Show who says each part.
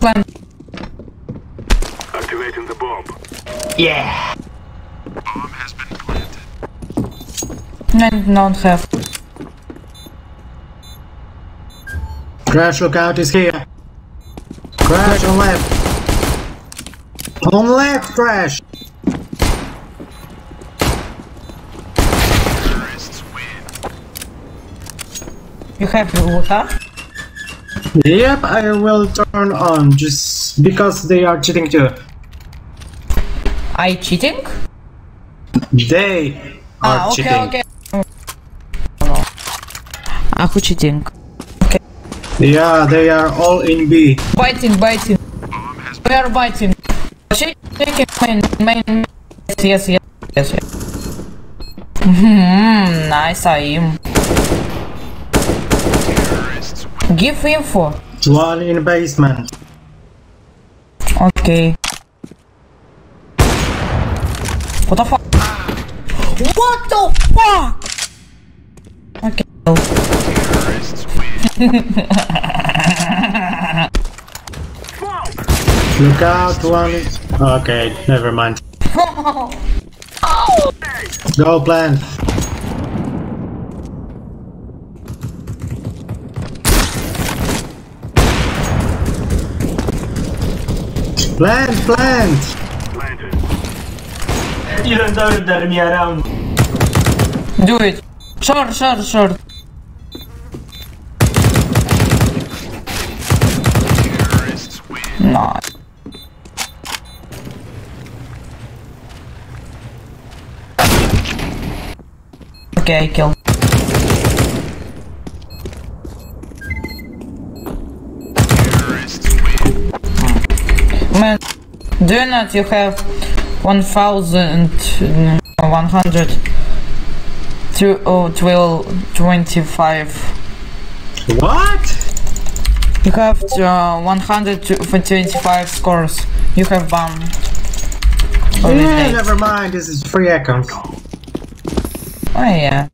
Speaker 1: Plan.
Speaker 2: Activating the bomb.
Speaker 1: Yeah. I don't have.
Speaker 3: Crash lookout is here. Crash on left. On left, Crash.
Speaker 1: You have the water?
Speaker 3: Yep, I will turn on just because they are cheating too.
Speaker 1: I cheating?
Speaker 3: They are
Speaker 1: Ah, okay,
Speaker 3: cheating.
Speaker 1: okay. А who cheating? Okay.
Speaker 3: Yeah, they are all in B.
Speaker 1: Biting, biting. We are biting. It, main, main. Yes, yes, yes, yes. Hmm, nice aim. Give info.
Speaker 3: One in the basement.
Speaker 1: Okay. What the fuck? What the fuck? Okay.
Speaker 3: Look out, one. Okay, never mind. Go plant. Plant, plant.
Speaker 2: Planted.
Speaker 4: You don't order me around.
Speaker 1: Do it. Short, short, short. No. Okay, I do you not you have 1100 to oh, 12, 25
Speaker 3: What?
Speaker 1: you have uh, 125 scores you have bomb
Speaker 3: Yeah, never mind. This is free account.
Speaker 1: oh yeah